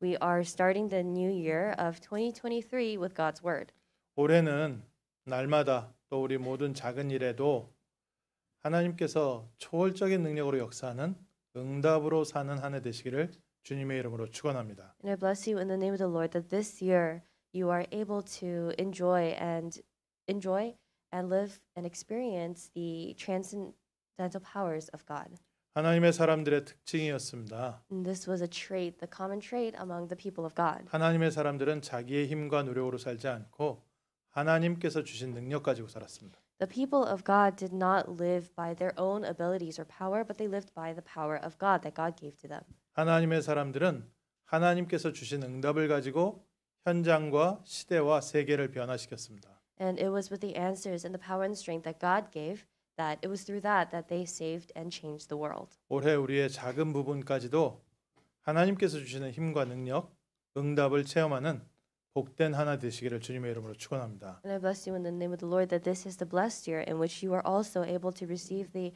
We are starting the new year of 2023 with God's word. 올해는 날마다 또 우리 모든 작은 일에도 하나님께서 초월적인 능력으로 역사하는 응답으로 사는 한 해 되시기를 주님의 이름으로 축원합니다. And I bless you in the name of the Lord that this year you are able to enjoy and enjoy and live and experience the transcendental powers of God. 하나님의 사람들의 특징이었습니다. And this was a trait, the common trait among the people of God. 하나님의 사람들은 자기의 힘과 노력으로 살지 않고 하나님께서 주신 능력 가지고 살았습니다. The people of God did not live by their own abilities or power, but they lived by the power of God that God gave to them. 하나님의 사람들은 하나님께서 주신 응답을 가지고 현장과 시대와 세계를 변화시켰습니다. And it was with the answers and the power and strength that God gave that it was through that that they saved and changed the world. 올해 우리의 작은 부분까지도 하나님께서 주시는 힘과 능력, 응답을 체험하는 복된 하나 되시기를 주님의 이름으로 축원합니다. And I bless you in the name of the Lord that this is the blessed year in which you are also able to receive the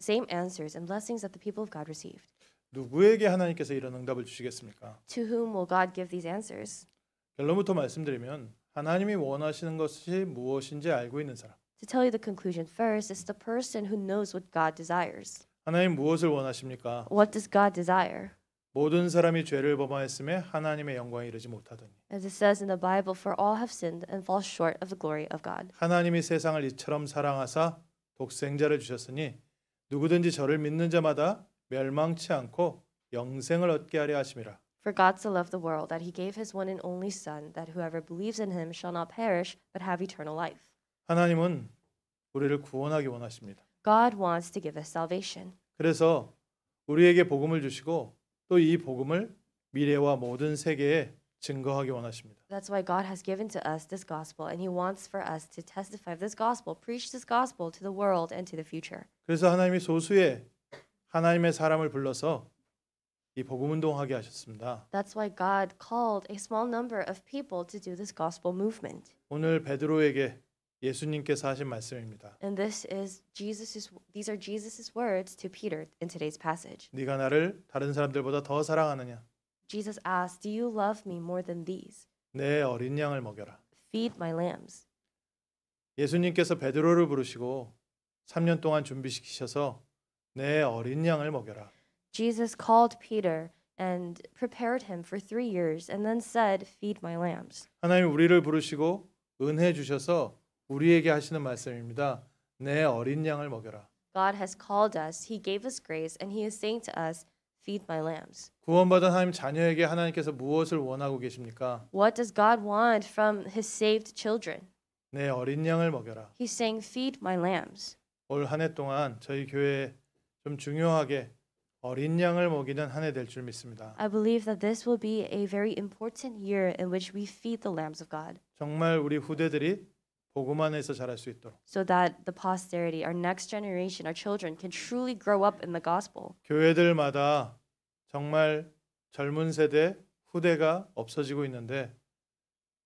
same answers and blessings that the people of God received. 누구에게 하나님께서 이런 응답을 주시겠습니까? To whom will God give these answers? 결론부터 말씀드리면 하나님이 원하시는 것이 무엇인지 알고 있는 사람. To tell you the conclusion first, it's the person who knows what God desires. 하나님 무엇을 원하십니까? What does God desire? 모든 사람이 죄를 범하였음에 하나님의 영광에 이르지 못하더니 As it says in the Bible, for all have sinned and fall short of the glory of God. 하나님이 세상을 이처럼 사랑하사 독생자를 주셨으니 누구든지 저를 믿는 자마다 멸망치 않고 영생을 얻게 하려 하심이라. For God so loved the world that he gave his one and only Son, that whoever believes in him shall not perish, but have eternal life. 하나님은 우리를 구원하기 원하십니다. God wants to give us salvation. 그래서 우리에게 복음을 주시고 또 이 복음을 미래와 모든 세계에 증거하기 원하십니다. That's why God has given to us this gospel, and he wants for us to testify of this gospel, preach this gospel to the world and to the future. 그래서 하나님이 소수의 하나님의 사람을 불러서 이 복음 운동하게 하셨습니다. That's why God called a small number of people to do this gospel movement. 오늘 베드로에게 예수님께서 하신 말씀입니다. And this is Jesus's these are Jesus's words to Peter in today's passage. 네가 나를 다른 사람들보다 더 사랑하느냐? Jesus asked, "Do you love me more than these? 내 어린 양을 먹여라. Feed my lambs." 예수님께서 베드로를 부르시고 3년 동안 준비시키셔서 내 어린 양을 먹여라. Jesus called Peter and prepared him for 3 years and then said, "Feed my lambs." 하나님 우리를 부르시고 은혜 주셔서 우리에게 하시는 말씀입니다. 내 어린 양을 먹여라. God has called us. He gave us grace and he is saying to us, "Feed my lambs." 구원받은 하나님 자녀에게 하나님께서 무엇을 원하고 계십니까? What does God want from his saved children? 내 어린 양을 먹여라. He's saying, "Feed my lambs." 올 한 해 동안 저희 교회에 좀 중요하게 어린 양을 먹이는 한 해 될 줄 믿습니다. I believe that this will be a very important year in which we feed the lambs of God 정말 우리 후대들이 복음 안에서 자랄 수 있도록 so that the posterity, our next generation, our children can truly grow up in the gospel. 교회들마다 정말 젊은 세대 후대가 없어지고 있는데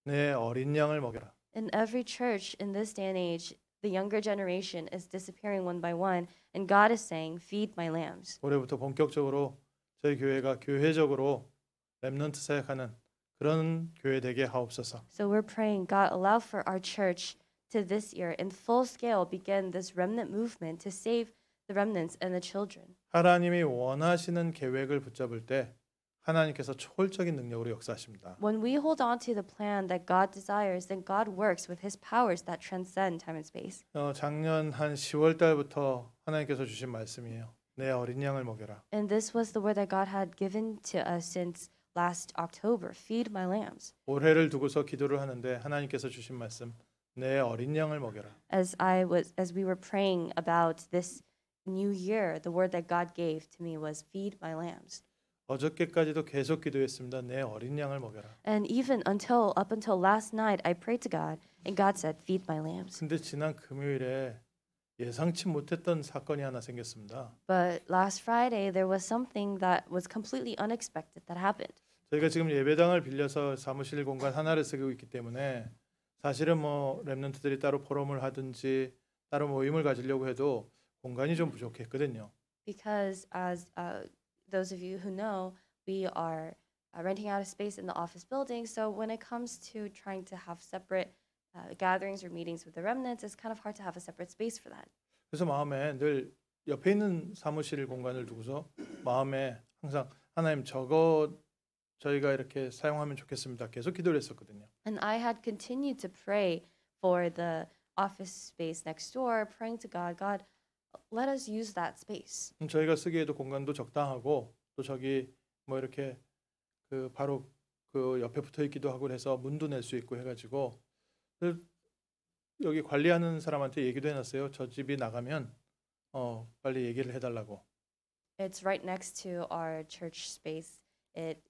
내 어린 양을 먹여라. In every church in this day and age, the younger generation is disappearing one by one, and God is saying, "Feed my lambs." 올해부터 본격적으로 저희 교회가 교회적으로 렘넌트 사역하는 그런 교회 되게 하옵소서. So we're praying, God, allow for our church to this year in full scale begin this remnant movement to save the remnants and the children. 하나님이 원하시는 계획을 붙잡을 때 하나님께서 초월적인 능력으로 역사하십니다. When we hold on to the plan that God desires, then God works with his powers that transcend time and space. 어, 작년 한 10월 달부터 하나님께서 주신 말씀이에요. 내 어린 양을 먹여라. And this was the word that God had given to us since last October. Feed my lambs. 올해를 두고서 기도를 하는데 하나님께서 주신 말씀 내 어린 양을 먹여라. As I was as we were praying about this new year, the word that God gave to me was feed my lambs. 어저께까지도 계속 기도했습니다. 내 어린 양을 먹여라. And even until up until last night, I prayed to God, and God said, "Feed my lambs." 근데 지난 금요일에 예상치 못했던 사건이 하나 생겼습니다. But last Friday, there was something that was completely unexpected that happened. 저희가 지금 예배당을 빌려서 사무실 공간 하나를 쓰고 있기 때문에 사실은 뭐 랩런트들이 따로 포럼을 하든지 따로 모임을 가지려고 해도 공간이 좀 부족했거든요. Because as uh, those of you who know, we are uh, renting out a space in the office building. So when it comes to trying to have separate uh, gatherings or meetings with the remnants, it's kind of hard to have a separate space for that. 그래서 마음에 늘 옆에 있는 사무실 공간을 두고서 마음에 항상 하나님 저거 저희가 이렇게 사용하면 좋겠습니다. 계속 기도를 했었거든요. And I had continued to pray for the office space next door, praying to God, God, let us use that space. 음, 저희가 쓰기에도 공간도 적당하고 또 저기 뭐 이렇게 그 바로 그 옆에 붙어 있기도 하고 그래서 문도 낼 수 있고 해가지고 그 여기 관리하는 사람한테 얘기도 해놨어요. 저 집이 나가면 어 빨리 얘기를 해달라고. It's right next to our church space. It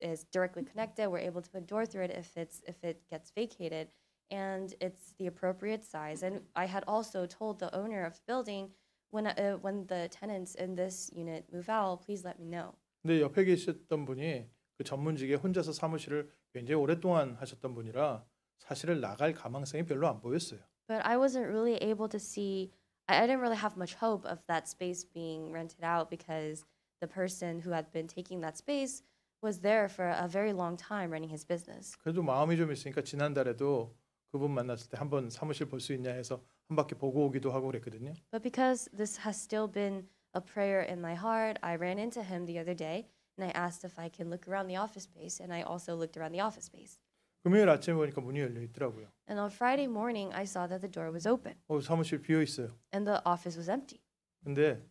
is directly connected. We're able to put a door through it if it's if it gets vacated, and it's the appropriate size. And I had also told the owner of the building when uh, when the tenants in this unit move out, please let me know. 근데 옆에 계셨던 분이 그 전문직에 혼자서 사무실을 굉장히 오랫동안 하셨던 분이라 사실은 나갈 가망성이 별로 안 보였어요. But I wasn't really able to see. I, I didn't really have much hope of that space being rented out because the person who had been taking that space was there for a very long time running his business. 그래도 마음이 좀 있으니까 지난달에도 그분 만났을 때 한번 사무실 볼 수 있냐 해서 한 바퀴 보고 오기도 하고 그랬거든요. But because this has still been a prayer in my heart, I ran into him the other day and I asked if I can look around the office space, and I also looked around the office space. 금요일 아침에 보니까 문이 열려 있더라고요. And on Friday morning, I saw that the door was open 어, 사무실 비어 있어요. and the office was empty. 근데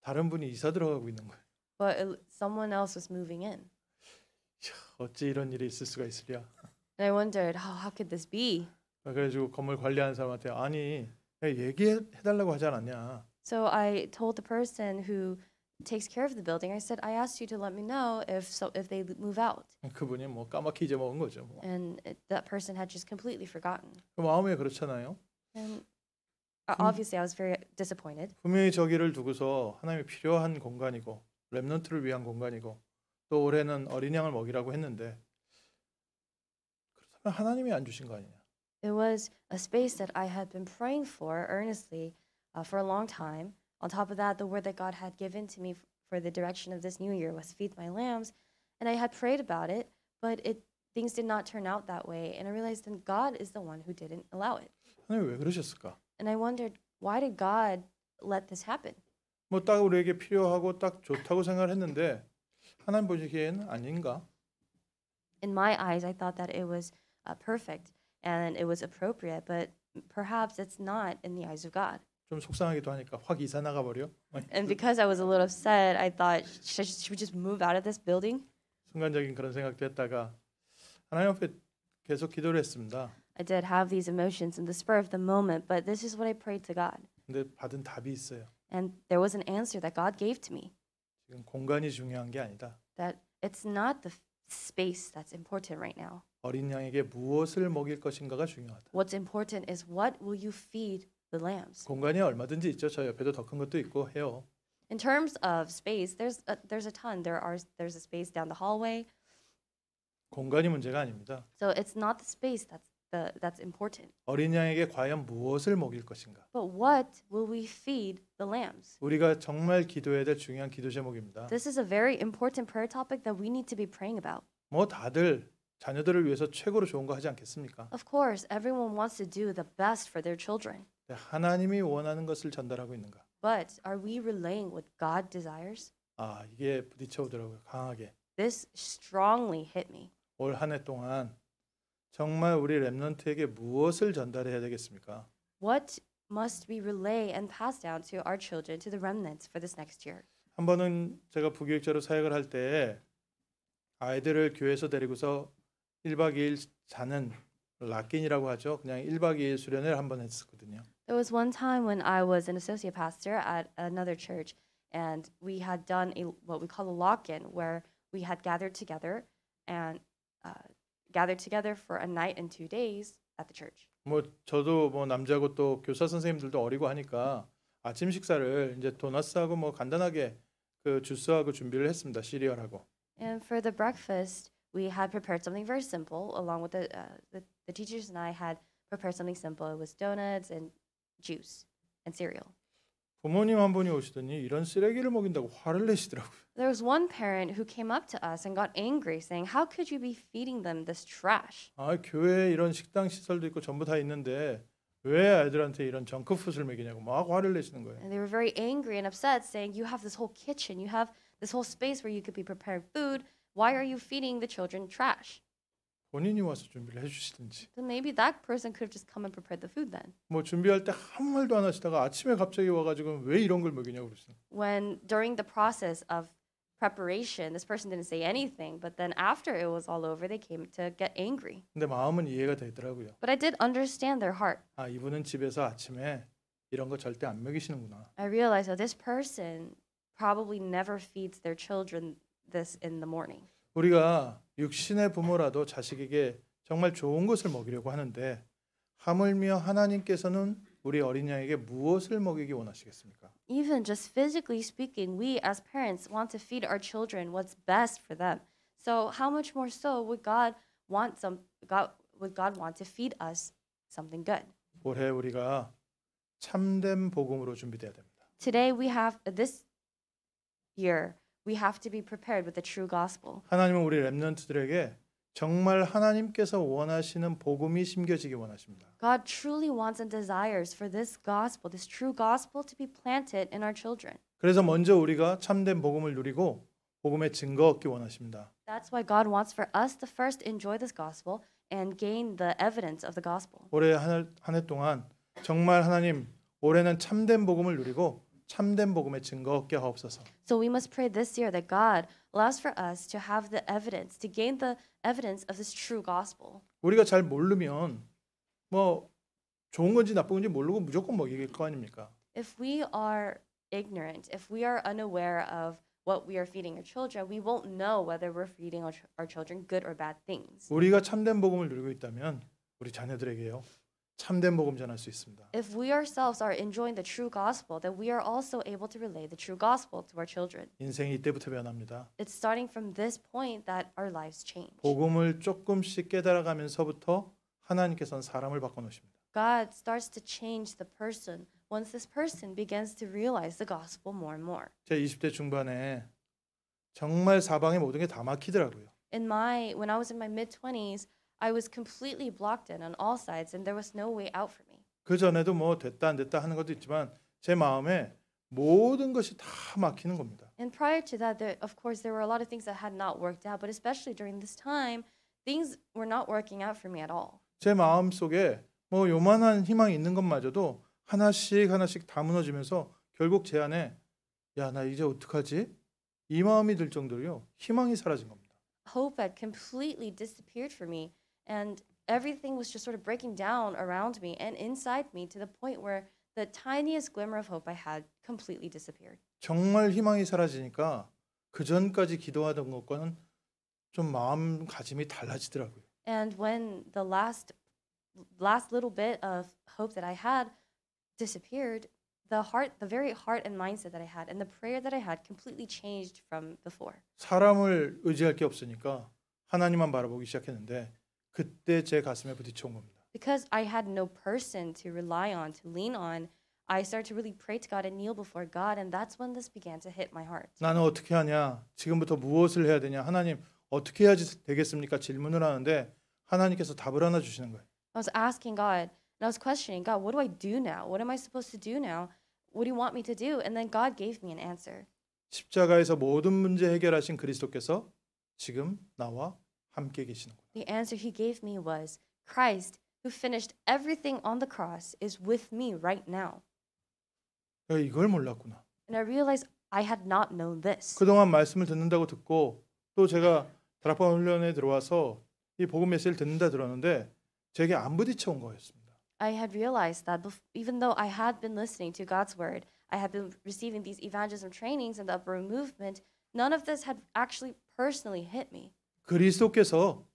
다른 분이 이사 들어가고 있는 거예요. But it, someone else was moving in. 어찌 이런 일이 있을 수가 있으랴. And I wondered, how, how could this be? 그래가지고 건물 관리하는 사람한테 아니 얘기해 달라고 하지 않았냐. So I told the person who takes care of the building, I said, I asked you to let me know if so if they move out. 그분이 뭐 까맣게 잊어먹은 거죠. 뭐. And it, that person had just completely forgotten. 그 마음에 그렇잖아요. And uh, obviously, I was very disappointed. 분명히 저기를 두고서 하나님이 필요한 공간이고 렘넌트를 위한 공간이고 또 올해는 어린 양을 먹이라고 했는데 그렇다면 하나님이 안 주신 거 아니냐? It was a space that I had been praying for earnestly uh, for a long time. On top of that, the word that God had given to me f- for the direction of this new year was feed my lambs, and I had prayed about it, but it things did not turn out that way, and I realized then God is the one who didn't allow it. 하나님 왜 그러셨을까? And I wondered, why did God let this happen? 뭐 딱 우리에게 필요하고 딱 좋다고 생각을 했는데 하나님 보시기에는 아닌가? In my eyes, I thought that it was uh, perfect and it was appropriate, but perhaps it's not in the eyes of God. 좀 속상하기도 하니까 확 이사 나가 버려. And because I was a little upset, I thought, should, should we just move out of this building? 순간적인 그런 생각도 했다가 하나님 앞에 계속 기도를 했습니다. I did have these emotions in the spur of the moment, but this is what I prayed to God. 근데 받은 답이 있어요. And there was an answer that God gave to me 지금 공간이 중요한 게 아니다. that it's not the f- space that's important right now. 어린 양에게 무엇을 먹일 것인가가 중요하다. What's important is what will you feed the lambs? 공간이 얼마든지 있죠. 저 옆에도 더 큰 것도 있고 해요. In terms of space, there's a, there's a ton. There are there's a space down the hallway. 공간이 문제가 아닙니다. So it's not the space that's the that's important. 어린 양에게 과연 무엇을 먹일 것인가? But what will we feed the lambs? 우리가 정말 기도해야 될 중요한 기도 제목입니다. This is a very important prayer topic that we need to be praying about. 뭐 다들 자녀들을 위해서 최고로 좋은 거 하지 않겠습니까? Of course, everyone wants to do the best for their children. 네, 하나님이 원하는 것을 전달하고 있는가? But are we relaying what God desires? 아 이게 부딪혀 오더라고요. 강하게 This strongly hit me. 올 한 해 동안 정말 우리 렘넌트에게 무엇을 전달해야 되겠습니까? What must we relay and pass down to our children, to the remnants for this next year? 한 번은 제가 부교육자로 사역을 할 때 아이들을 교회에서 데리고서 1박 2일 자는 락긴이라고 하죠. 그냥 1박 2일 수련회를 한 번 했었거든요. There was one time when I was an associate pastor at another church, and we had done a what we call a lock-in, where we had gathered together and uh, gathered together for a night and two days at the church. 뭐 저도 뭐 남자고 또 교사 선생님들도 어리고 하니까 아침 식사를 이제 도넛하고 뭐 간단하게 그 주스하고 준비를 했습니다. 시리얼하고. And for the breakfast, we had prepared something very simple, along with the, uh, the the teachers and I had prepared something simple. It was donuts and juice and cereal. 부모님 한 분이 오시더니 이런 쓰레기를 먹인다고 화를 내시더라고요. There was one parent who came up to us and got angry, saying, How could you be feeding them this trash? 아 교회에 이런 식당 시설도 있고 전부 다 있는데 왜 아이들한테 이런 정크푸드를 먹이냐고 막 화를 내시는 거예요. And they were very angry and upset, saying, You have this whole kitchen, you have this whole space where you could be preparing food. Why are you feeding the children trash? 본인이 와서 준비를 해주시든지 Then maybe that person could have just come and prepared the food then. 뭐 준비할 때 아무 말도 안 하시다가 아침에 갑자기 와가지고 왜 이런 걸 먹이냐고 거예요. When during the process of preparation, this person didn't say anything, but then after it was all over, they came to get angry. 근데 마음은 이해가 되더라고요. But I did understand their heart. 아 이분은 집에서 아침에 이런 거 절대 안 먹이시는구나. I realized that this person probably never feeds their children this in the morning. 우리가 육신의 부모라도 자식에게 정말 좋은 것을 먹이려고 하는데 하물며 하나님께서는 우리 어린 양에게 무엇을 먹이기 원하시겠습니까? Even just physically speaking, we as parents want to feed our children what's best for them. So how much more so would God want some God would God want to feed us something good? 올해 우리가 참된 복음으로 준비돼야 됩니다. Today we have this year we have to be prepared with the true gospel. 하나님은 우리 렘넌트들에게 정말 하나님께서 원하시는 복음이 심겨지기 원하십니다. God truly wants and desires for this gospel, this true gospel to be planted in our children. 그래서 먼저 우리가 참된 복음을 누리고 복음의 증거 얻기 원하십니다. That's why God wants for us to first enjoy this gospel and gain the evidence of the gospel. 올해 한해 동안 정말 하나님 올해는 참된 복음을 누리고 참된 복음의 증거 얻게 하옵소서. So we must pray this year that God allows for us to have the evidence, to gain the evidence of this true gospel. 우리가 잘 모르면 뭐 좋은 건지 나쁜 건지 모르고 무조건 먹이길 거 아닙니까? If we are ignorant, if we are unaware of what we are feeding our children, we won't know whether we're feeding our, ch- our children good or bad things. 우리가 참된 복음을 누리고 있다면 우리 자녀들에게요 참된 복음 전할 수 있습니다. If we ourselves are enjoying the true gospel, then we are also able to relay the true gospel to our children. 인생이 이때부터 변합니다. It's starting from this point that our lives change. 복음을 조금씩 깨달아가면서부터 하나님께서는 사람을 바꿔 놓으십니다. God starts to change the person once this person begins to realize the gospel more and more. 제 20대 중반에 정말 사방에 모든 게 다 막히더라고요. In my when I was in my mid 20s, I was completely blocked in on all sides and there was no way out for me. 그 전에도 뭐 됐다 안 됐다 하는 것도 있지만 제 마음에 모든 것이 다 막히는 겁니다. And prior to that, there, of course, there were a lot of things that had not worked out, but especially during this time, things were not working out for me at all. 제 마음 속에 뭐 요만한 희망이 있는 것마저도 하나씩 하나씩 다 무너지면서 결국 제 안에 야 나 이제 어떡하지? 이 마음이 들 정도로요 희망이 사라진 겁니다. Hope had completely disappeared for me, and everything was just sort of breaking down around me and inside me to the point where the tiniest glimmer of hope I had completely disappeared. 정말 희망이 사라지니까 그 전까지 기도하던 것과는 좀 마음가짐이 달라지더라고요. And when the last last little bit of hope that I had disappeared, the heart, the very heart and mindset that I had and the prayer that I had completely changed from before. 사람을 의지할 게 없으니까 하나님만 바라보기 시작했는데 그때 제 가슴에 부딪혀온 겁니다. Because I had no person to rely on, to lean on, I started to really pray to God and kneel before God, and that's when this began to hit my heart. 나는 어떻게 하냐? 지금부터 무엇을 해야 되냐? 하나님 어떻게 해야지 되겠습니까? 질문을 하는데 하나님께서 답을 하나 주시는 거예요. I was asking God, and I was questioning God, what do I do now? What am I supposed to do now? What do you want me to do? And then God gave me an answer. 십자가에서 모든 문제 해결하신 그리스도께서 지금 나와 함께 계시는 거예요. The answer he gave me was Christ, who finished everything on the cross, is with me right now. 내가 이걸 몰랐구나. And I realized I had not known this. 그동안 말씀을 듣는다고 듣고 또 제가 다락방 훈련에 들어와서 이 복음 메시지를 듣는다 들었는데 제게 안 부딪혀 온 거였습니다. I had realized that bef- even though I had been listening to God's word, I had been receiving these evangelism trainings and the upper room movement, none of this had actually personally hit me. 그리스도께서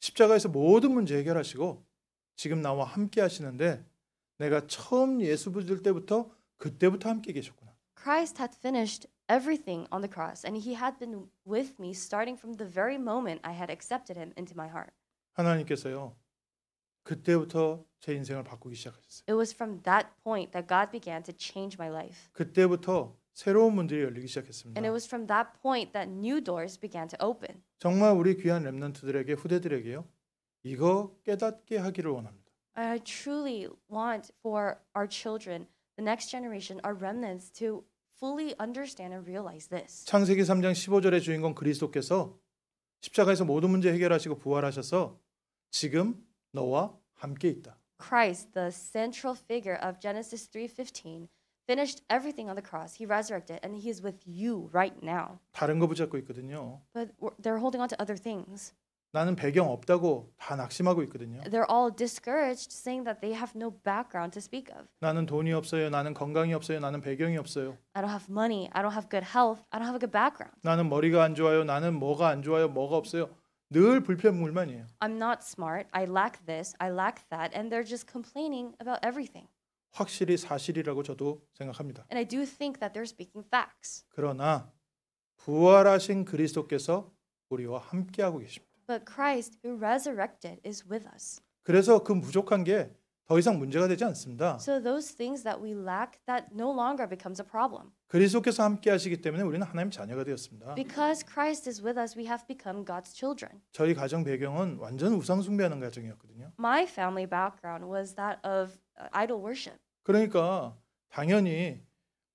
십자가에서 모든 문제 해결하시고 지금 나와 함께 하시는데 내가 처음 예수 믿을 때부터 그때부터 함께 계셨구나. Christ had finished everything on the cross, and he had been with me starting from the very moment I had accepted him into my heart. 하나님께서요. 그때부터 제 인생을 바꾸기 시작하셨어요. It was from that point that God began to change my life. 그때부터 새로운 문들이 열리기 시작했습니다. And it was from that point that new doors began to open. 정말 우리 귀한 렘넌트들에게 후대들에게요. 이거 깨닫게 하기를 원합니다. I truly want for our children, the next generation, our remnants, to fully understand and realize this. 창세기 3장 15절의 주인공 그리스도께서 십자가에서 모든 문제 해결하시고 부활하셔서 지금 너와 함께 있다. Christ, the central figure of Genesis 3:15, finished everything on the cross. He resurrected and he is with you right now. 다른 거 붙잡고 있거든요. But we're- they're holding on to other things. 나는 배경 없다고 다 낙심하고 있거든요. They're all discouraged, saying that they have no background to speak of. 나는 돈이 없어요. 나는 건강이 없어요. 나는 배경이 없어요. I don't have money. I don't have good health. I don't have a good background. 나는 머리가 안 좋아요. 나는 뭐가 안 좋아요. 뭐가 없어요. 늘 불평불만이에요. I'm not smart. I lack this. I lack that. And they're just complaining about everything. 확실히 사실이라고 저도 생각합니다. And I do think that they're speaking facts. 그러나 부활하신 그리스도께서 우리와 함께하고 계십니다. But Christ, who resurrected, is with us. 그래서 그 부족한 게 더 이상 문제가 되지 않습니다. So those things that we lack, that no longer becomes a problem. 그리스도께서 함께 하시기 때문에 우리는 하나님 자녀가 되었습니다. Because Christ is with us, we have become God's children. 저희 가정 배경은 완전 우상 숭배하는 가정이었거든요. My family background was that of uh, idol worship. 그러니까 당연히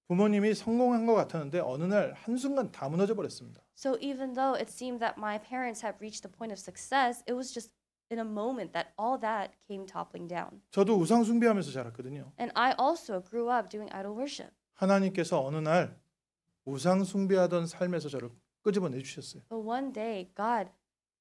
부모님이 성공한 것 같았는데 어느 날 한순간 다 무너져 버렸습니다. So even though it seemed that my parents had reached the point of success, it was just in a moment that all that came toppling down. 저도 우상 숭배하면서 자랐거든요. And I also grew up doing idol worship. 하나님께서 어느 날 우상 숭배하던 삶에서 저를 끄집어내 주셨어요. But one day, God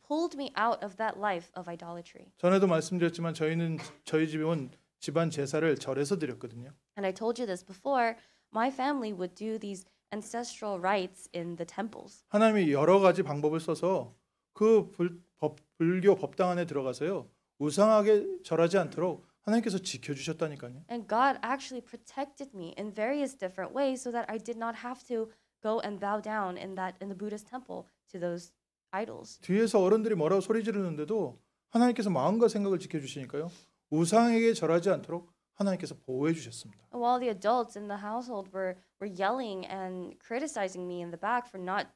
pulled me out of that life of idolatry. 전에도 말씀드렸지만 저희는 저희 집에 온 집안 제사를 절에서 드렸거든요. And I told you this before. My family would do these ancestral rites in the temples. 하나님이 여러 가지 방법을 써서 그 불, 법, 불교 법당 안에 들어가서요 우상하게 절하지 않도록 하나님께서 지켜 주셨다니까요. And God actually protected me in various different ways so that I did not have to go and bow down in that in the Buddhist temple to those idols. 뒤에서 어른들이 뭐라고 소리 지르는데도 하나님께서 마음과 생각을 지켜 주시니까요 우상에게 절하지 않도록 하나님께서 보호해 주셨습니다. While the adults in the household were were yelling and criticizing me in the back for not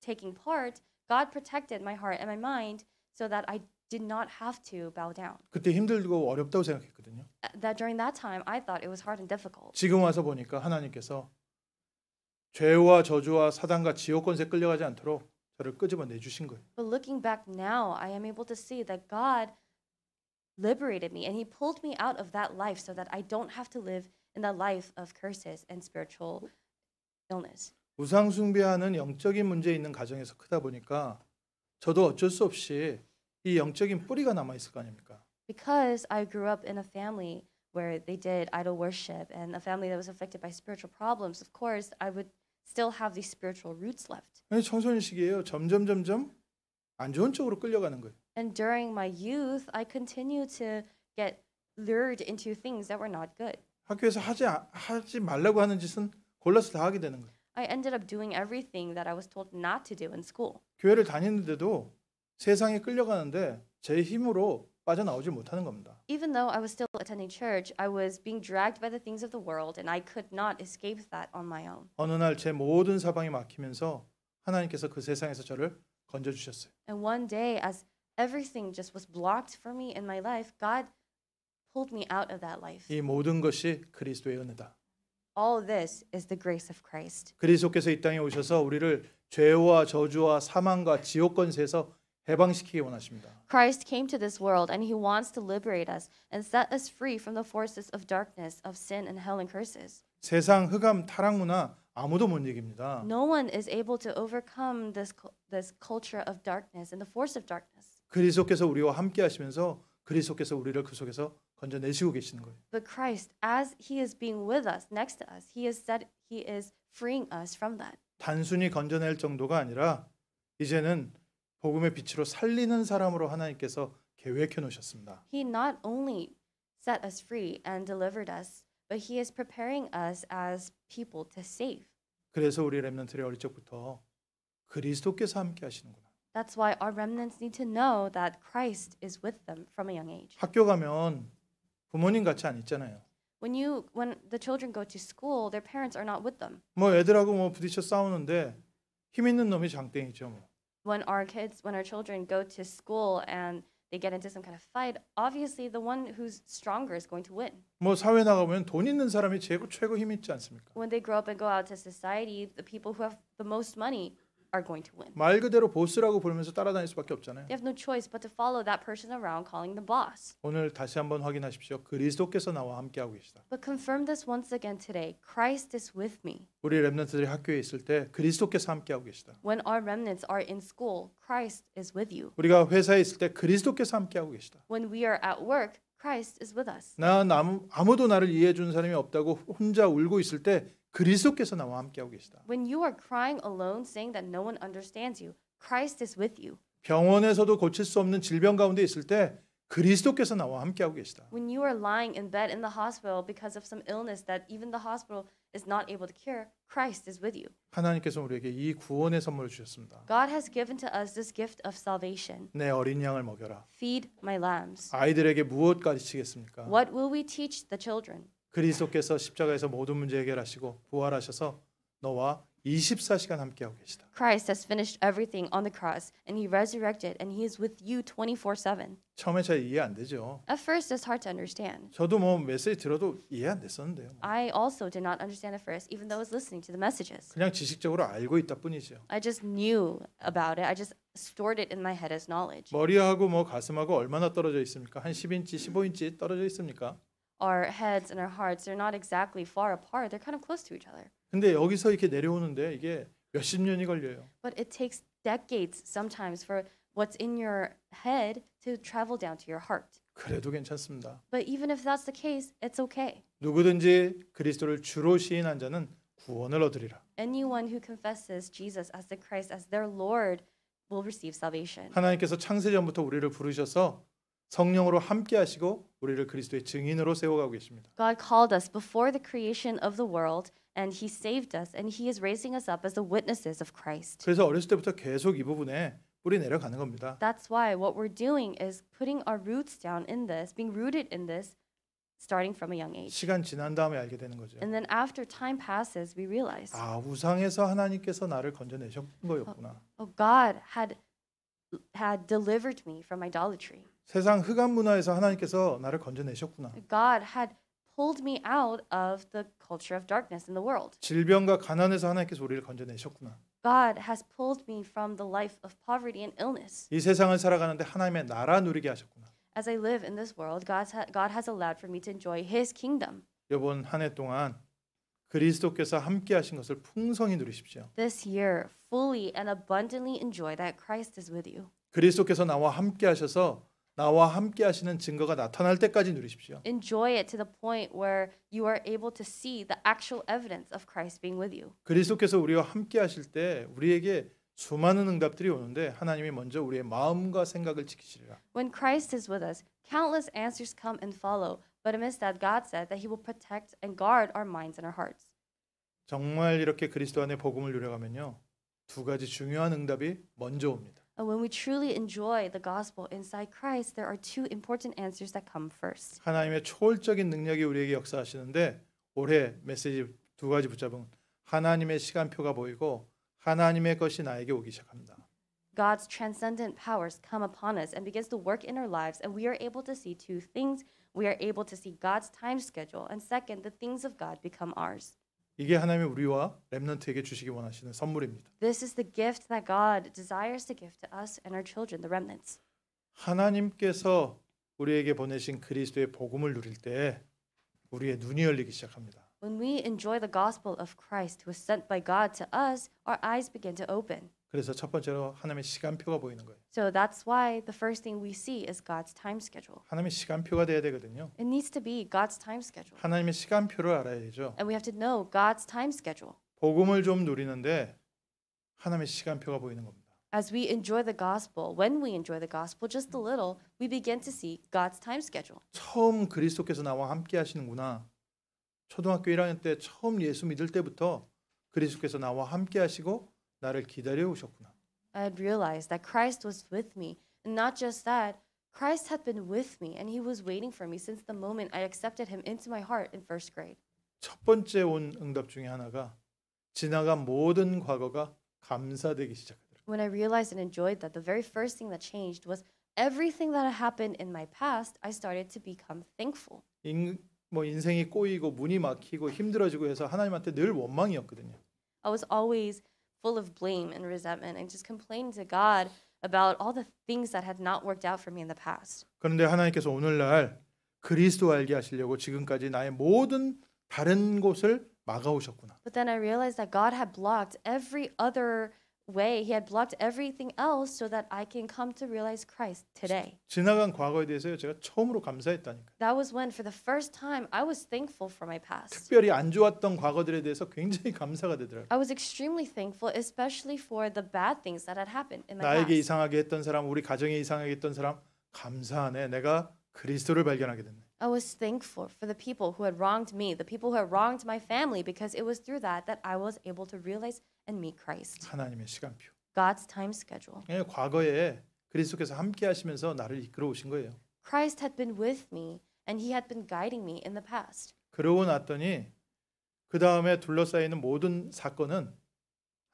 taking part, God protected my heart and my mind so that I did not have to bow down. 그때 힘들고 어렵다고 생각했거든요. Uh, That during that time I thought it was hard and difficult. 지금 와서 보니까 하나님께서 죄와 저주와 사단과 지옥 권세 끌려가지 않도록 저를 끄집어내 주신 거예요. But looking back now, I am able to see that God liberated me and He pulled me out of that life so that I don't have to live in the life of curses and spiritual illness. 우상 숭배하는 영적인 문제 있는 가정에서 크다 보니까 저도 어쩔 수 없이 이 영적인 뿌리가 남아 있을 거 아닙니까? Because I grew up in a family where they did idol worship and a family that was affected by spiritual problems, of course, I would still have these spiritual roots left. 아니, 청소년 시기에요. 점점 점점 안 좋은 쪽으로 끌려가는 거예요. And during my youth, I continued to get lured into things that were not good. 학교에서 하지 아- 하지 말라고 하는 짓은 골라서 다 하게 되는 거예요. I ended up doing everything that I was told not to do in school. 교회를 다니는데도 세상에 끌려가는데 제 힘으로 빠져나오지 못하는 겁니다. Even though I was still attending church, I was being dragged by the things of the world and I could not escape that on my own. 어느 날 제 모든 사방이 막히면서 하나님께서 그 세상에서 저를 건져 주셨어요. And one day, as everything just was blocked for me in my life, God pulled me out of that life. 이 모든 것이 그리스도의 은혜다. All this is the grace of Christ. 그리스도께서 이 땅에 오셔서 우리를 죄와 저주와 사망과 지옥 권세에서 해방시키기 원하십니다. Christ came to this world and he wants to liberate us and set us free from the forces of darkness, of sin and hell and curses. 세상 흑암 타락 문화 아무도 못 이깁니다. No one is able to overcome this cu- this culture of darkness and the force of darkness. 그리스도께서 우리와 함께 하시면서 그리스도께서 우리를 그 속에서 건져내시고 계시는 거예요. But Christ, as he is being with us, next to us, he is set, he is freeing us from that. 단순히 건져낼 정도가 아니라 이제는 복음의 빛으로 살리는 사람으로 하나님께서 계획해 놓으셨습니다. He not only set us free and delivered us, but he is preparing us as people to save. 그래서 우리 렘넌트리 어릴 적부터 그리스도께서 함께 하시는구나. That's why our remnants need to know that Christ is with them from a young age. 학교 가면 부모님 같이 안 있잖아요. When you when the children go to school, their parents are not with them. 뭐 애들하고 뭐 부딪혀 싸우는데 힘 있는 놈이 장땡이죠. 뭐. When our kids, when our children go to school and they get into some kind of fight, obviously the one who's stronger is going to win. 뭐 사회 나가면 돈 있는 사람이 최고 최고 힘 있지 않습니까? When they grow up and go out to society, the people who have the most money are going to win. 말 그대로 보스라고 부르면서 따라다닐 수밖에 없잖아요. They have no choice but to follow that person around calling them boss. 오늘 다시 한번 확인하십시오. 그리스도께서 나와 함께 하고 계시다. But confirm this once again today. Christ is with me. 우리 렘넌트들이 학교에 있을 때 그리스도께서 함께 하고 계시다. When our remnants are in school, Christ is with you. 우리가 회사에 있을 때 그리스도께서 함께 하고 계시다. When we are at work, Christ is with us. 나 아무, 아무도 나를 이해해 주는 사람이 없다고 혼자 울고 있을 때 그리스도께서 나와 함께하고 계시다. When you are crying alone, saying that no one understands you, Christ is with you. 병원에서도 고칠 수 없는 질병 가운데 있을 때 그리스도께서 나와 함께하고 계시다. When you are lying in bed in the hospital because of some illness that even the hospital is not able to cure, Christ is with you. 하나님께서 우리에게 이 구원의 선물을 주셨습니다. God has given to us this gift of salvation. 내 어린 양을 먹여라. Feed my lambs. 아이들에게 무엇 가르치겠습니까? What will we teach the children? 그리스도께서 십자가에서 모든 문제 해결하시고 부활하셔서 너와 24시간 함께하고 계시다. Christ has finished everything on the cross and he resurrected and he is with you 24/7. 처음에 잘 이해 안 되죠. At first it's hard to understand. 저도 뭐 메시지 들어도 이해 안 됐었는데요. I also did not understand at first even though I was listening to the messages. 그냥 지식적으로 알고 있다 뿐이죠. I just knew about it. I just stored it in my head as knowledge. 머리하고 뭐 가슴하고 얼마나 떨어져 있습니까? 한 10인치, 15인치 떨어져 있습니까? Our heads and our hearts they're not exactly far apart. They're kind of close to each other. 근데 여기서 이렇게 내려오는데 이게 몇십 년이 걸려요. But it takes decades sometimes for what's in your head to travel down to your heart. 그래도 괜찮습니다. But even if that's the case, it's okay. 누구든지 그리스도를 주로 시인한 자는 구원을 얻으리라. Anyone who confesses Jesus as the Christ as their Lord will receive salvation. 하나님께서 창세전부터 우리를 부르셔서 성령으로 함께 하시고 우리를 그리스도의 증인으로 세워가고 계십니다. God called us before the creation of the world and he saved us and he is raising us up as the witnesses of Christ. 그래서 어렸을 때부터 계속 이 부분에 뿌리 내려가는 겁니다. That's why what we're doing is putting our roots down in this, being rooted in this starting from a young age. 시간 지난 다음에 알게 되는 거죠. And then after time passes, we realize, 아 우상에서 하나님께서 나를 건져내신 거였구나. oh God had had delivered me from idolatry. 세상 흑암 문화에서 하나님께서 나를 건져내셨구나. God had pulled me out of the culture of darkness in the world. 질병과 가난에서 하나님께서 우리를 건져내셨구나. God has pulled me from the life of poverty and illness. 이 세상을 살아가는데 하나님의 나라 누리게 하셨구나. As I live in this world, God's ha- God has allowed for me to enjoy His kingdom. 이번 한 해 동안 그리스도께서 함께 하신 것을 풍성히 누리십시오. This year, fully and abundantly enjoy that Christ is with you. 그리스도께서 나와 함께 하셔서 나와 함께 하시는 증거가 나타날 때까지 누리십시오. Enjoy it to the point where you are able to see the actual evidence of Christ being with you. 그리스도께서 우리와 함께 하실 때 우리에게 수많은 응답들이 오는데 하나님이 먼저 우리의 마음과 생각을 지키시리라. When Christ is with us, countless answers come and follow. But amidst that, God said that He will protect and guard our minds and our hearts. 정말 이렇게 그리스도 안에 복음을 누려가면요. 두 가지 중요한 응답이 먼저 옵니다. And when we truly enjoy the gospel inside Christ, there are two important answers that come first. 하나님의 초월적인 능력이 우리에게 역사하시는데 올해 메시지 두 가지 붙잡은 하나님의 시간표가 보이고 하나님의 것이 나에게 오기 시작합니다. God's transcendent powers come upon us and begins to work in our lives, and we are able to see two things. We are able to see God's time schedule, and second, the things of God become ours. 이게 하나님이 우리와 렘넌트에게 주시기 원하시는 선물입니다. This is the gift that God desires to give to us and our children, the remnants. 하나님께서 우리에게 보내신 그리스도의 복음을 누릴 때 우리의 눈이 열리기 시작합니다. When we enjoy the gospel of Christ who was sent by God to us, our eyes begin to open. 그래서 첫 번째로 하나님의 시간표가 보이는 거예요. So that's why the first thing we see is God's time schedule. 하나님의 시간표가 돼야 되거든요. It needs to be God's time schedule. 하나님의 시간표를 알아야죠. And we have to know God's time schedule. 복음을 좀 누리는데 하나님의 시간표가 보이는 겁니다. As we enjoy the gospel, when we enjoy the gospel just a little, we begin to see God's time schedule. 처음 그리스도께서 나와 함께 하시는구나. 초등학교 1학년 때 처음 예수 믿을 때부터 그리스도께서 나와 함께 하시고 나를 기다려 오셨구나. I had realized that Christ was with me. And not just that, Christ had been with me and he was waiting for me since the moment I accepted him into my heart in first grade. 첫 번째 온 응답 중에 하나가 지나간 모든 과거가 감사되기 시작하더라고요. When I realized and enjoyed that, the very first thing that changed was everything that had happened in my past, I started to become thankful. 인, 뭐 인생이 꼬이고 문이 막히고 힘들어지고 해서 하나님한테 늘 원망이었거든요. I was always full of blame and resentment and just complaining to God about all the things that had not worked out for me in the past. 그런데 하나님께서 오늘날 그리스도 알게 하시려고 지금까지 나의 모든 다른 곳을 막아오셨구나. But then I realized that God had blocked every other way. He had blocked everything else so that I can come to realize Christ today. 지나간 과거에 대해서요 제가 처음으로 감사했다니까. That was when, for the first time, I was thankful for my past. 특별히 안 좋았던 과거들에 대해서 굉장히 감사가 되더라고요. I was extremely thankful, especially for the bad things that had happened in my 나에게 past. 이상하게 했던 사람, 우리 가정에 이상하게 했던 사람 감사하네. 내가 그리스도를 발견하게 됐네. I was thankful for the people who had wronged me, the people who had wronged my family, because it was through that that I was able to realize and meet Christ. 하나님의 시간표. God's time schedule. 예, 과거에 그리스도께서 함께 하시면서 나를 이끌어 오신 거예요. Christ had been with me and he had been guiding me in the past. 그러고 났더니 그 다음에 둘러싸이는 모든 사건은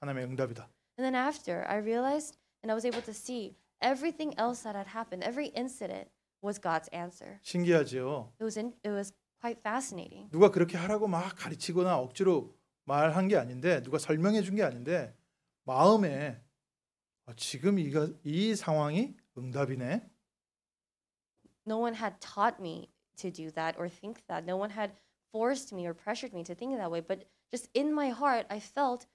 하나님의 응답이다. And then after, I realized and I was able to see everything else that had happened, every incident was God's answer. 신기하지요. It was in, it was quite fascinating. 누가 그렇게 하라고 막 가르치거나 억지로 말한 게 아닌데 누가 설명해 준 게 아닌데 마음에 아, 지금 이가 이 상황이 응답이네. No one had taught me to do that or think that. No one had forced me or pressured me to think that way, but just in my heart, I felt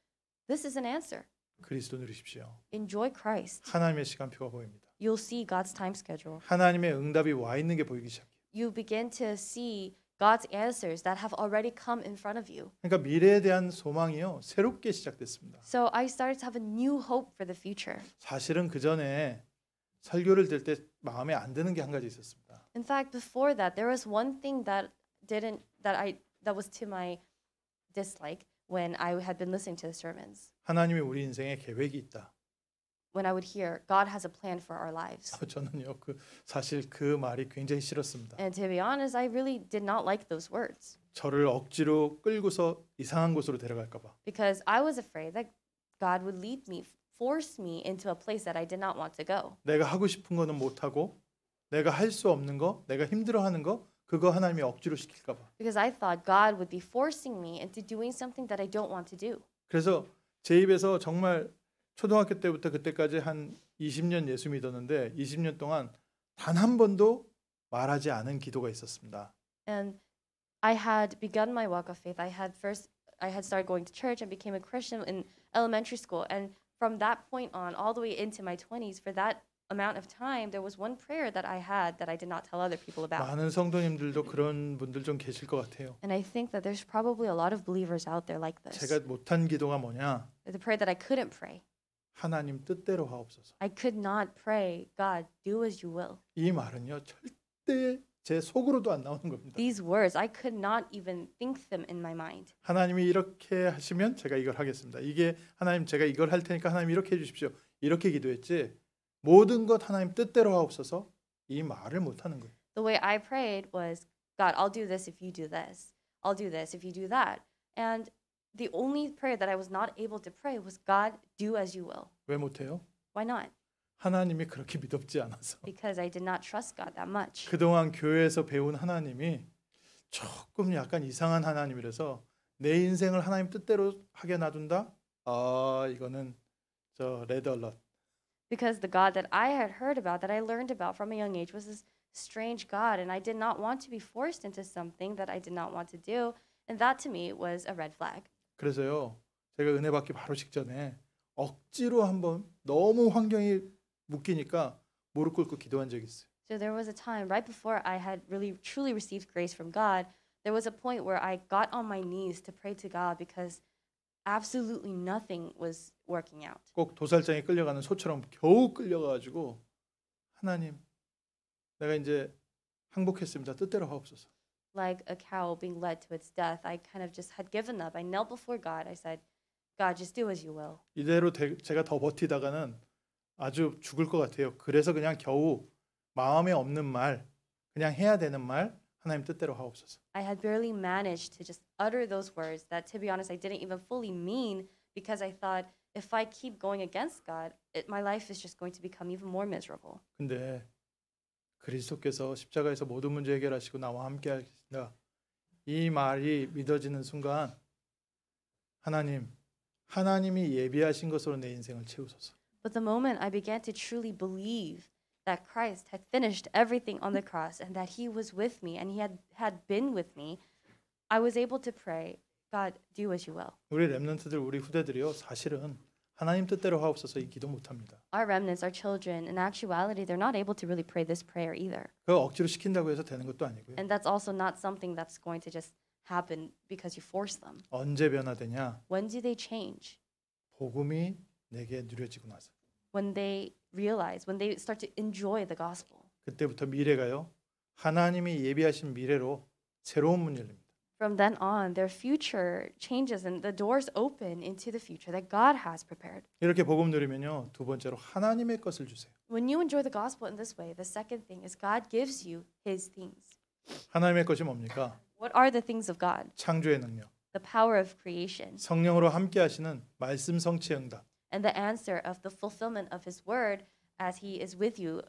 this is an answer. 그리스도 누리십시오. Enjoy Christ. 하나님의 시간표가 보입니다. You'll see God's time schedule. 하나님의 응답이 와 있는 게 보이기 시작해요. You begin to see God's answers that have already come in front of you. 그러니까 미래에 대한 소망이요 새롭게 시작됐습니다. So I started to have a new hope for the future. 사실은 그 전에 설교를 들 때 마음에 안 드는 게 한 가지 있었습니다. In fact, before that, there was one thing that didn't that I that was to my dislike when I had been listening to the sermons. 하나님이 우리 인생에 계획이 있다. When I would hear God has a plan for our lives. 저는요 그 사실 그 말이 굉장히 싫었습니다. And to be honest, I really did not like those words 저를 억지로 끌고서 이상한 곳으로 데려갈까 봐. because I was afraid that God would lead me, force me into a place that I did not want to go. 내가 하고 싶은 거는 못 하고 내가 할 수 없는 거, 내가 힘들어하는 거 그거 하나님이 억지로 시킬까 봐. Because I thought God would be forcing me into doing something that I don't want to do. 그래서 제 입에서 정말 초등학교 때부터 그때까지 한 20년 예수 믿었는데 20년 동안 단 한 번도 말하지 않은 기도가 있었습니다. And I had begun my walk of faith. I had first I had started going to church and became a Christian in elementary school. And from that point on, all the way into my 20s, for that amount of time, there was one prayer that I had that I did not tell other people about. 많은 성도님들도 그런 분들 좀 계실 것 같아요. And I think that there's probably a lot of believers out there like this. 제가 못한 기도가 뭐냐? The prayer that I couldn't pray. 하나님 뜻대로 하옵소서. I could not pray, God, do as you will. 이 말은요 절대 제 속으로도 안 나오는 겁니다. These words, I could not even think them in my mind. 하나님이 이렇게 하시면 제가 이걸 하겠습니다. 이게 하나님 제가 이걸 할 테니까 하나님 이렇게 해 주십시오. 이렇게 기도했지 모든 것 하나님 뜻대로 하옵소서 이 말을 못 하는 거예요. The way I prayed was, God, I'll do this if you do this. I'll do this if you do that. And the only prayer that I was not able to pray was, God, do as you will. 왜 못해요? Why not? 하나님이 그렇게 믿었지 않아서. Because I did not trust God that much. 그동안 교회에서 배운 하나님이 조금 약간 이상한 하나님이라서 내 인생을 하나님 뜻대로 하게 놔둔다. 아 이거는 저 레드 얼럿. Because the God that I had heard about, that I learned about from a young age, was this strange God. And I did not want to be forced into something that I did not want to do. And that to me was a red flag. 그래서요 제가 은혜 받기 바로 직전에 억지로 한번 너무 환경이 묶이니까 무릎 꿇고 기도한 적이 있어요. So there was a time right before I had really truly received grace from God, there was a point where I got on my knees to pray to God because absolutely nothing was working out. 꼭 도살장에 끌려가는 소처럼 겨우 끌려가가지고 하나님 내가 이제 항복했습니다. 뜻대로 하옵소서. Like a cow being led to its death, I kind of just had given up. I knelt before God. I said, God, just do as you will. 이대로 대- 제가 더 버티다가는 아주 죽을 것 같아요. 그래서 그냥 겨우 마음에 없는 말, 그냥 해야 되는 말 하나님 뜻대로 하옵소서. I had barely managed to just utter those words that, to be honest, I didn't even fully mean because I thought if I keep going against God, it, my life is just going to become even more miserable. 근데 그리스도께서 십자가에서 모든 문제 해결하시고 나와 함께 하신다. 이 말이 믿어지는 순간 하나님 하나님이 예비하신 것으로 내 인생을 채우소서. But the moment I began to truly believe that Christ had finished everything on the cross and that he was with me and he had, had been with me, I was able to pray, God, do as you will. 우리 렘넌트들 우리 후대들이요 사실은 하나님 뜻대로 하옵소서 이 기도 못 합니다. Our remnants, our children, in actuality, they're not able to really pray this prayer either. 그 억지로 시킨다고 해서 되는 것도 아니고요. And that's also not something that's going to just happen because you force them. 언제 변화되냐? When do they change? 복음이 내게 누려지고 나서 When they realize, when they start to enjoy the gospel. 그때부터 미래가요 하나님이 예비하신 미래로 새로운 문 열립니다. From then on, their future changes and the doors open into the future that God has prepared. 이렇게 복음 누리면요 두 번째로 하나님의 것을 주세요. When you enjoy the gospel in this way, the second thing is God gives you his things. 하나님의 것이 뭡니까? What are the things of God? 창조의 능력, The power of creation 성령으로 함께 하시는 말씀 성취의 응답. and the answer of the fulfillment of his word as he is with you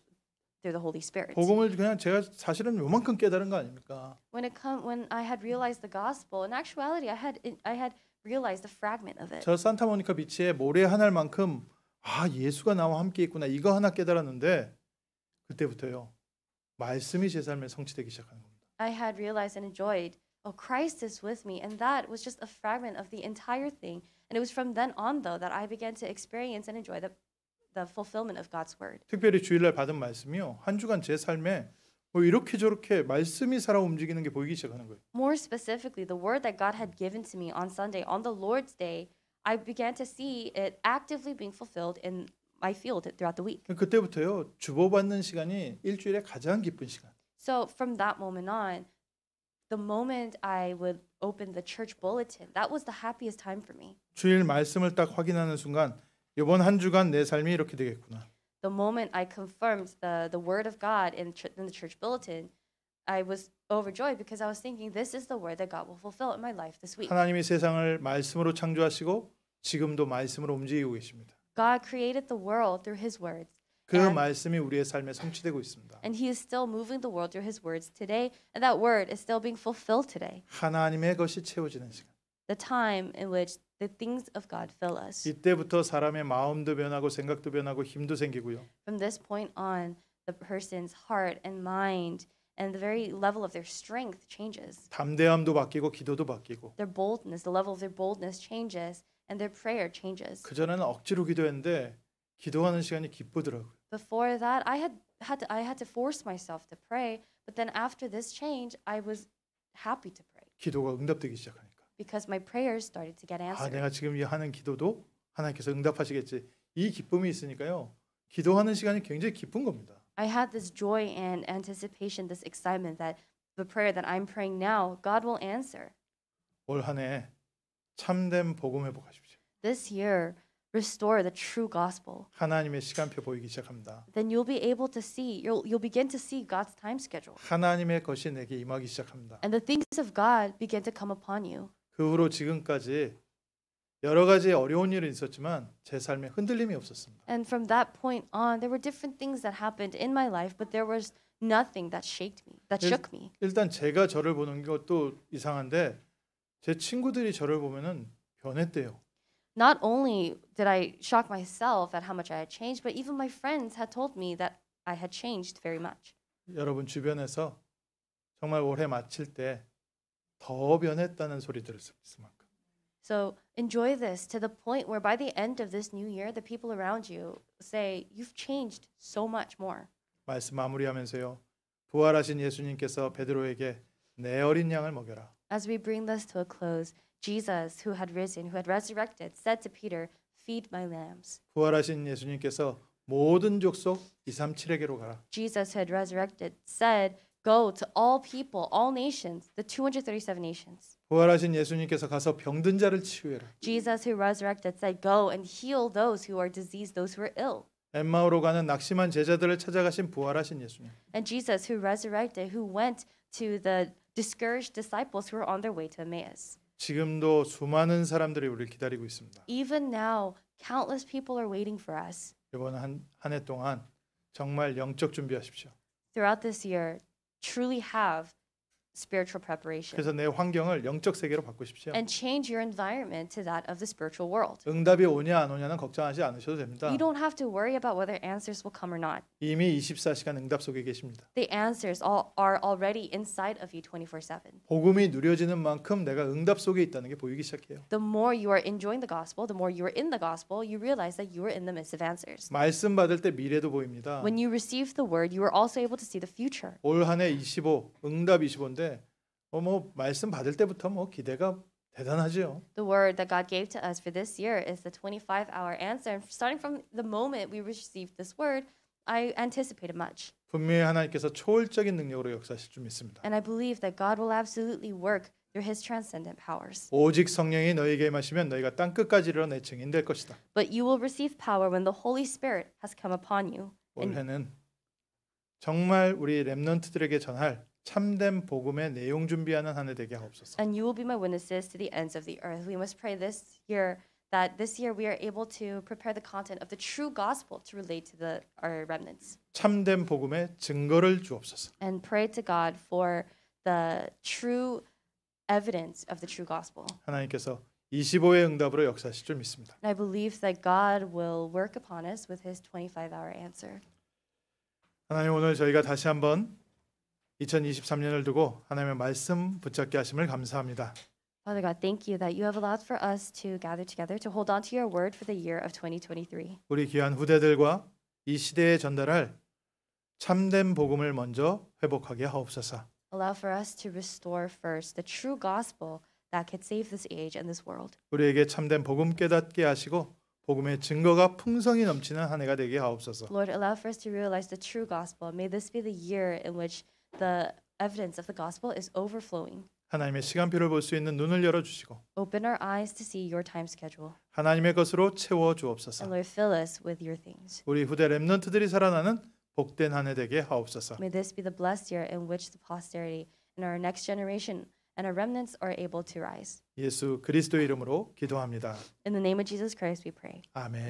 through the Holy Spirit. 복음을 그냥 제가 사실은 요만큼 깨달은 거 아닙니까? When it come when I had realized the gospel, in actuality I had I had realized a fragment of it. 저 산타모니카 비치에 모래 하늘만큼 아 예수가 나와 함께 있구나 이거 하나 깨달았는데 그때부터요 말씀이 제 삶에 성취되기 시작하는 겁니다. I had realized and enjoyed, oh, Christ is with me. And that was just a fragment of the entire thing. And it was from then on, though, that I began to experience and enjoy the, the fulfillment of God's word. 특별히 주일날 받은 말씀이요 한 주간 제 삶에 뭐 이렇게 저렇게 말씀이 살아 움직이는 게 보이기 시작하는 거예요. More specifically, the word that God had given to me on Sunday, on the Lord's Day, I began to see it actively being fulfilled in my field throughout the week. 그때부터요 주보받는 시간이 일주일에 가장 기쁜 시간. So from that moment on, the moment I would open the church bulletin, that was the happiest time for me. 주일 말씀을 딱 확인하는 순간 이번 한 주간 내 삶이 이렇게 되겠구나. the moment I confirmed the, the word of God in, in the church bulletin, I was overjoyed because I was thinking, this is the word that God will fulfill in my life this week. 하나님이 세상을 말씀으로 창조하시고 지금도 말씀으로 움직이고 계십니다. God created the world through his words, 그 And- 말씀이 우리의 삶에 성취되고 있습니다. and he is still moving the world through his words today, and that word is still being fulfilled today. 하나님의 것이 채워지는 시간. The time in which the things of God fill us. 이때부터 사람의 마음도 변하고 생각도 변하고 힘도 생기고요. From this point on, the person's heart and mind and the very level of their strength changes. 담대함도 바뀌고 기도도 바뀌고. Their boldness, the level of their boldness changes, and their prayer changes. 그 전에는 억지로 기도했는데 기도하는 시간이 기쁘더라고요. Before that, I had had to, I had to force myself to pray, but then after this change, I was happy to pray 기도가 응답되기 시작하니까. because my prayers started to get 아, answered. 내가 지금 이 하는 기도도 하나님께서 응답하시겠지. 이 기쁨이 있으니까요. 기도하는 시간이 굉장히 기쁜 겁니다. I had this joy and anticipation, this excitement that the prayer that I'm praying now, God will answer. 올 한해 참된 복음 회복하십시오. This year, restore the true gospel. 하나님의 시간표 보이기 시작합니다. Then you'll be able to see, you'll, you'll begin to see God's time schedule. 하나님의 것이 내게 임하기 시작합니다. And the things of God begin to come upon you. 그 후로 지금까지 여러 가지 어려운 일은 있었지만 제 삶에 흔들림이 없었습니다. And from that point on, there were different things that happened in my life, but there was nothing that shaked me, that shook me. 일단 제가 저를 보는 것도 이상한데 제 친구들이 저를 보면은 변했대요. Not only did I shock myself at how much I had changed, but even my friends had told me that I had changed very much. 여러분 주변에서 정말 올해 마칠 때 더 변했다는 소리 들었을 만큼. So enjoy this to the point where by the end of this new year, the people around you say, You've changed so much more. 말씀 마무리하면서요. 부활하신 예수님께서 베드로에게 내 어린 양을 먹여라. As we bring this to a close, Jesus, who had risen, who had resurrected, said to Peter, Feed my lambs. 부활하신 예수님께서 모든 족속 237에게로 가라. Jesus, who had resurrected, said, Go to all people, all nations, the 237 nations. 부활하신 예수님께서 가서 병든 자를 치유해라. Jesus, who resurrected, said, Go and heal those who are diseased, those who are ill. 엠마오로 가는 낙심한 제자들을 찾아가신 부활하신 예수님. And Jesus, who resurrected, who went to the discouraged disciples who were on their way to Emmaus. 지금도 수많은 사람들이 우리를 기다리고 있습니다. Even now, countless people are waiting for us. 이번 한 한 해 동안 정말 영적 준비하십시오. Throughout this year, truly have spiritual preparation 그래서 내 환경을 영적 세계로 바꾸십시오. and change your environment to that of the spiritual world. 응답이 오냐 안 오냐는 걱정하지 않으셔도 됩니다. You don't have to worry about whether answers will come or not. 이미 24시간 응답 속에 계십니다. The answers all are already inside of you 24/7. 복음이 누려지는 만큼 내가 응답 속에 있다는 게 보이기 시작해요. The more you are enjoying the gospel, the more you are in the gospel, you realize that you are in the midst of answers. 말씀 받을 때 미래도 보입니다. When you receive the word, you are also able to see the future. 올 한해 25 응답 25인데 어, 뭐 말씀 받을 때부터 뭐 기대가 대단하지요. The word that God gave to us for this year is the 25-hour answer. And starting from the moment we received this word, I anticipated much. 분명히 하나님께서 초월적인 능력으로 역사하실 줄 믿습니다. And I believe that God will absolutely work through his transcendent powers. 오직 성령이 너에게 임하시면 너희가 땅 끝까지 이르러 내 증인 될 것이다. But you will receive power when the Holy Spirit has come upon you. 올해는 정말 우리 렘넌트들에게 전할 참된 복음의 내용 준비하는 한 해 되게 하옵소서. and you will be my witnesses to the ends of the earth. We must pray this year that this year we are able to prepare the content of the true gospel to relate to the our remnants. 참된 복음의 증거를 주옵소서. and pray to God for the true evidence of the true gospel. 하나님께서 25의 응답으로 역사하실 줄 믿습니다. And I believe that God will work upon us with his 25 hour answer. 하나님 오늘 저희가 다시 한번 2023년을 두고 하나님의 말씀 붙잡게 하심을 감사합니다. Father God, thank you that you have allowed for us to gather together to hold on to your word for the year of 2023. 우리 귀한 후대들과 이 시대에 전달할 참된 복음을 먼저 회복하게 하옵소서. Allow for us to restore first the true gospel that could save this age and this world. 우리에게 참된 복음 깨닫게 하시고 복음의 증거가 풍성히 넘치는 한 해가 되게 하옵소서. Lord, allow for us to realize the true gospel. May this be the year in which the evidence of the gospel is overflowing. 하나님의 시간표를 볼 수 있는 눈을 열어 주시고 Open our eyes to see your time schedule. 하나님의 것으로 채워 And 주옵소서. Lord, fill us with your things. 우리 후대 렘넌트들이 살아나는 복된 한 해 되게 하옵소서. May this be the blessed year in which the posterity and our next generation and our remnants are able to rise. 예수 그리스도 이름으로 기도합니다. In the name of Jesus Christ, we pray. 아멘.